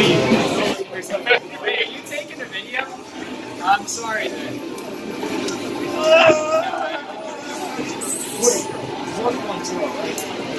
are you taking a video? I'm sorry, then. Wait, 112, right?